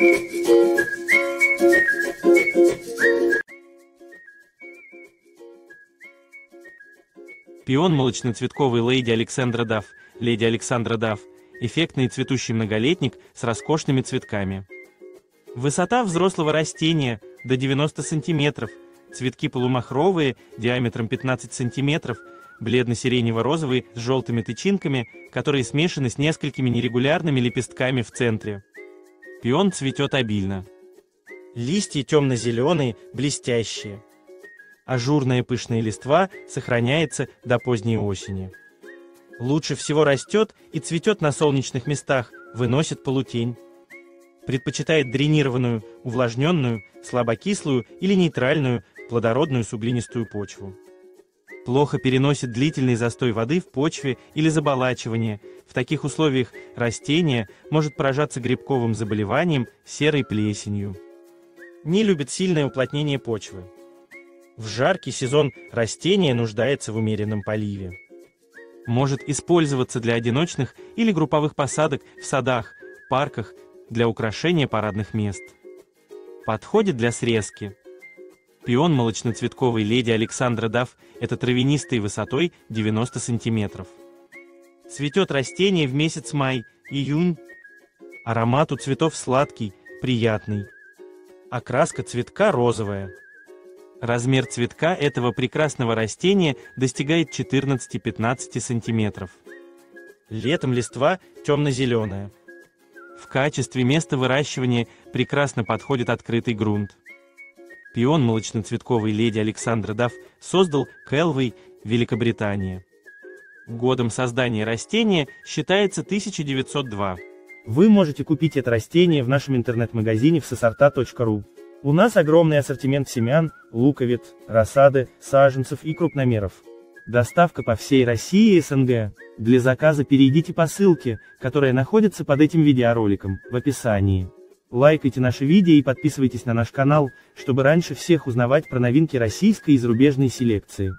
Пион молочноцветковый леди Александра Дафф, леди Александра Дафф, эффектный цветущий многолетник с роскошными цветками. Высота взрослого растения до 90 сантиметров, цветки полумахровые диаметром 15 сантиметров, бледно-сиренево-розовые с желтыми тычинками, которые смешаны с несколькими нерегулярными лепестками в центре. Пион цветет обильно. Листья темно-зеленые, блестящие. Ажурная пышная листва сохраняется до поздней осени. Лучше всего растет и цветет на солнечных местах, выносит полутень. Предпочитает дренированную, увлажненную, слабокислую или нейтральную, плодородную суглинистую почву. Плохо переносит длительный застой воды в почве или заболачивание. В таких условиях растение может поражаться грибковым заболеванием, серой плесенью. Не любит сильное уплотнение почвы. В жаркий сезон растение нуждается в умеренном поливе может использоваться для одиночных или групповых посадок в садах, парках, для украшения парадных мест. Подходит для срезки. Пион молочноцветковой леди Александра Дав – это травянистой высотой 90 см. Цветет растение в месяц май, июнь. Аромат у цветов сладкий, приятный. Окраска цветка розовая. Размер цветка этого прекрасного растения достигает 14-15 см. Летом листва темно-зеленая. В качестве места выращивания прекрасно подходит открытый грунт. Пион молочноцветковой леди Александра Дафф создал Келвей, Великобритания. Годом создания растения считается 1902. Вы можете купить это растение в нашем интернет-магазине в сосорта.ру. У нас огромный ассортимент семян, луковиц, рассады, саженцев и крупномеров. Доставка по всей России и СНГ. Для заказа перейдите по ссылке, которая находится под этим видеороликом, в описании. Лайкайте наши видео и подписывайтесь на наш канал, чтобы раньше всех узнавать про новинки российской и зарубежной селекции.